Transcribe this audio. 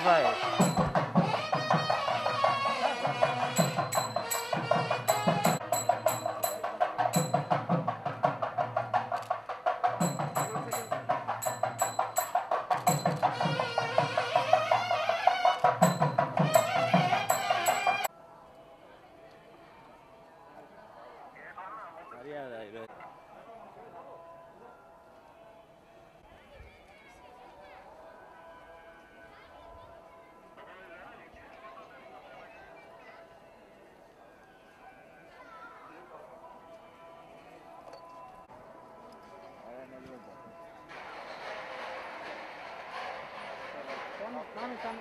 bye. Nó 生